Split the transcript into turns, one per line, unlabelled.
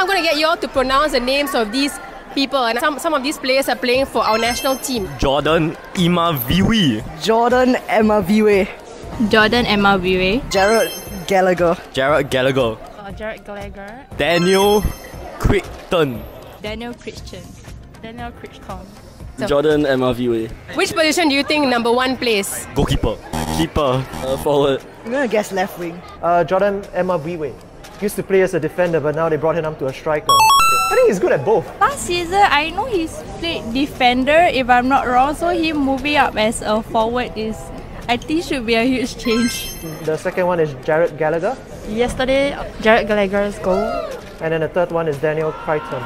Now I'm going to get you all to pronounce the names of these people. And some, some of these players are playing for our national team.
Jordan Imaviwi.
Jordan Emaviwe.
Jordan Emma Viwe.
Jared Gallagher.
Jared Gallagher.
Uh, Jared Gallagher.
Daniel Crichton.
Daniel Christian. Daniel Crichton.
Jordan MRV
Which position do you think number one plays?
Goalkeeper. Keeper.
uh, forward.
I'm gonna guess left wing.
Uh, Jordan Emaviwe. Used to play as a defender, but now they brought him up to a striker. I think he's good at both.
Last season, I know he's played defender, if I'm not wrong. So him moving up as a forward is, I think, should be a huge change.
The second one is Jared Gallagher,
Yesterday, Jared Gallagher's goal.
and then the third one is Daniel Crichton.